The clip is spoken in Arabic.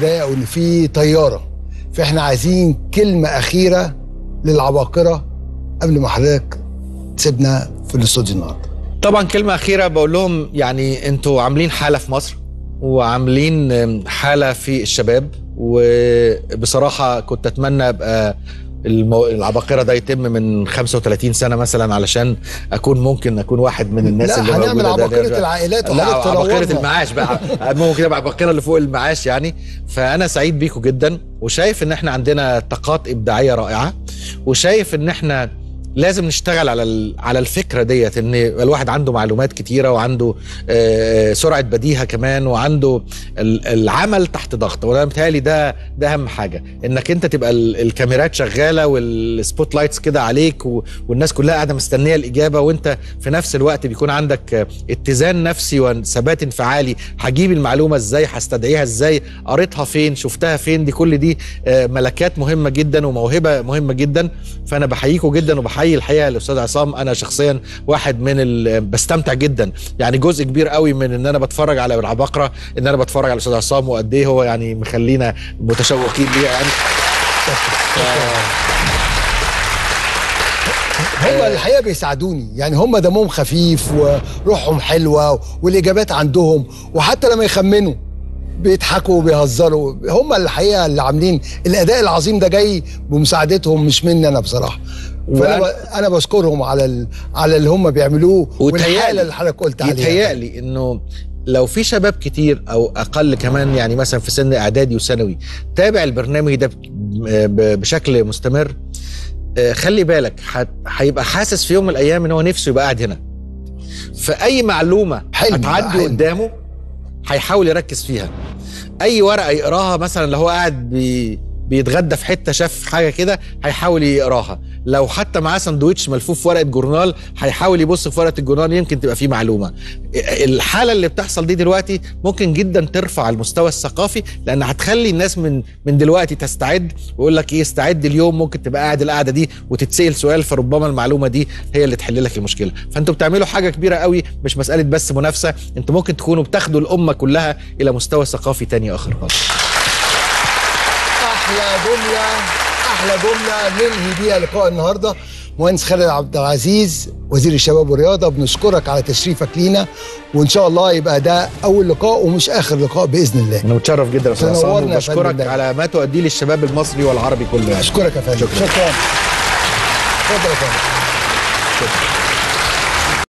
مضايق وان في طيارة. فإحنا عايزين كلمة أخيرة للعباقرة قبل ما حضرتك تسيبنا في الاستوديو النهارده. طبعا كلمة أخيرة بقول لهم يعني أنتوا عاملين حالة في مصر وعاملين حالة في الشباب وبصراحة كنت أتمنى أبقى المو... العباقرة ده يتم من 35 سنة مثلا علشان أكون ممكن أكون واحد من الناس لا اللي هنعمل ده- ده- العائلات لا تنورنا. المعاش بقى. ممكن ابقى عباقرة اللي فوق المعاش يعني. فأنا سعيد بيكم جدا وشايف إن إحنا عندنا طاقات إبداعية رائعة وشايف إن إحنا لازم نشتغل على على الفكرة ديت إن الواحد عنده معلومات كتيرة وعنده آه، سرعة بديهة كمان وعنده ال- العمل تحت ضغط. وأنا متهيألي ده ده أهم حاجة. إنك أنت تبقى ال- الكاميرات شغالة وال spotlights كده عليك والناس كلها قاعدة مستنية الإجابة وأنت في نفس الوقت بيكون عندك آه، اتزان نفسي وثبات انفعالي. هجيب المعلومة إزاي؟ هستدعيها إزاي؟ قريتها فين؟ شفتها فين؟ دي كل دي آه، ملكات مهمة جدا وموهبة مهمة جدا. فأنا بحييكم جدا وبحيي الحقيقة الاستاذ عصام أنا شخصيا واحد من ال... بستمتع جدا. يعني جزء كبير قوي من إن أنا بتفرج على العباقره إن أنا بتفرج على الاستاذ عصام وقد إيه هو يعني مخلينا متشوقين ليه يعني. هم الحقيقة بيساعدوني. يعني هم دمهم خفيف وروحهم حلوة والإجابات عندهم وحتى لما يخمنوا بيضحكوا وبيهزروا. هم الحقيقة اللي عاملين الأداء العظيم ده جاي بمساعدتهم مش مني أنا بصراحة. فانا. أنا بشكرهم على ال... على اللي هم بيعملوه والحالة اللي حضرتك قلت عليها يتهيألي إنه لو في شباب كتير أو أقل كمان يعني مثلا في سن إعدادي وثانوي تابع البرنامج ده بشكل مستمر آه، خلي بالك هيبقى حاسس في يوم من الأيام إن هو نفسه يبقى قاعد هنا فأي معلومة هتعدي حلم. قدامه هيحاول يركز فيها أي ورقة يقراها مثلا لو هو قاعد بي بيتغدى في حتة شاف حاجة كده هيحاول يقراها. لو حتى معاه سندوتش ملفوف ورقة جورنال هيحاول يبص في ورقة الجورنال يمكن تبقى فيه معلومة. الحالة اللي بتحصل دي دلوقتي ممكن جدا ترفع المستوى الثقافي لأن هتخلي الناس من من دلوقتي تستعد ويقول لك إيه استعد اليوم ممكن تبقى قاعد القعدة دي وتتسأل سؤال فربما المعلومة دي هي اللي تحل لك المشكلة. فأنتوا بتعملوا حاجة كبيرة قوي مش مسألة بس منافسة أنتوا ممكن تكونوا بتاخدوا الأمة كلها إلى مستوى ثقافي تاني آخر خالص. أحلى جملة أحلى جملة ننهي بيها لقاء النهارده مهندس خالد عبد العزيز وزير الشباب والرياضة بنشكرك على تشريفك لينا وإن شاء الله يبقى ده أول لقاء ومش آخر لقاء بإذن الله متشرف جدا يا أستاذ عصام وبشكرك. على ما تؤديه للشباب المصري والعربي كله. أشكرك يا فندم شكرا. شكرا اتفضل يا فندم شكرا